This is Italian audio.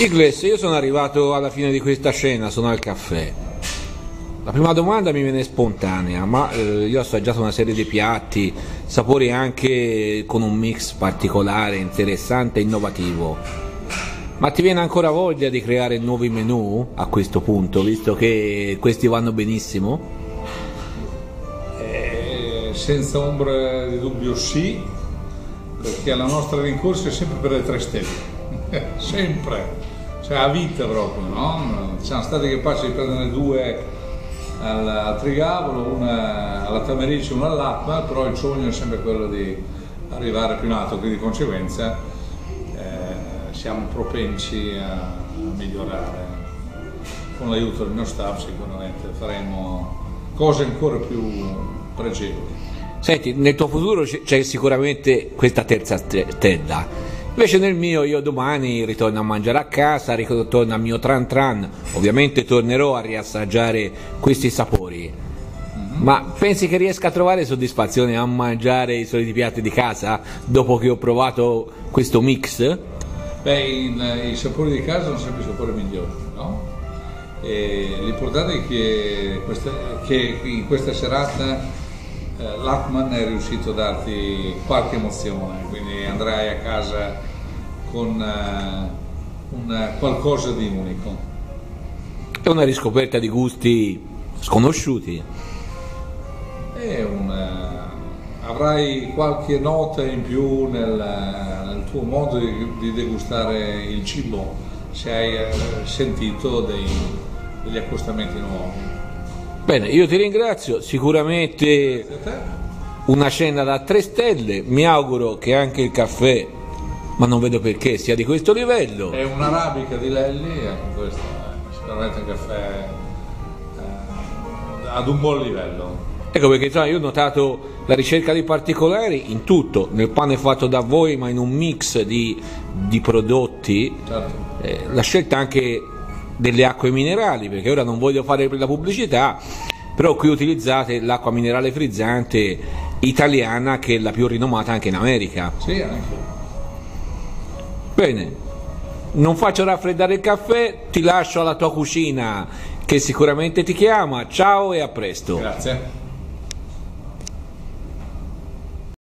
Igles, io sono arrivato alla fine di questa scena, sono al caffè. La prima domanda mi viene spontanea, ma eh, io ho assaggiato una serie di piatti, sapori anche con un mix particolare, interessante e innovativo. Ma ti viene ancora voglia di creare nuovi menù a questo punto, visto che questi vanno benissimo? Eh, senza ombra di dubbio sì, perché la nostra rincorsa è sempre per le tre stelle. Sempre, cioè a vita proprio, no? Sono stati che passi di prendere due al, al Trigavolo, una alla Tamerice una all'Atma, però il sogno è sempre quello di arrivare più in alto, quindi di conseguenza eh, siamo propensi a, a migliorare. Con l'aiuto del mio staff sicuramente faremo cose ancora più pregevoli. Senti, nel tuo futuro c'è sicuramente questa terza stella Invece nel mio io domani ritorno a mangiare a casa, ritorno al mio tran tran, ovviamente tornerò a riassaggiare questi sapori. Mm-hmm. Ma pensi che riesca a trovare soddisfazione a mangiare i soliti piatti di casa dopo che ho provato questo mix? Beh, in, i sapori di casa sono sempre i sapori migliori, no? E l'importante è che, questa, che in questa serata eh, l'Atman è riuscito a darti qualche emozione, quindi andrai a casa con uh, un, qualcosa di unico. È una riscoperta di gusti sconosciuti. Una, avrai qualche nota in più nel, nel tuo modo di, di, degustare il cibo se hai eh, sentito dei, degli accostamenti nuovi. Bene, io ti ringrazio, sicuramente una cena da 3 stelle, mi auguro che anche il caffè ma non vedo perché sia di questo livello. È un'arabica di Lelli, anche questo è sicuramente un caffè eh, ad un buon livello. Ecco perché insomma, io ho notato la ricerca di particolari in tutto, nel pane fatto da voi, ma in un mix di, di prodotti, certo. eh, la scelta anche delle acque minerali, perché ora non voglio fare la pubblicità, però qui utilizzate l'acqua minerale frizzante italiana che è la più rinomata anche in America. Sì, anche. Bene, non faccio raffreddare il caffè, ti lascio alla tua cucina che sicuramente ti chiama. Ciao e a presto. Grazie.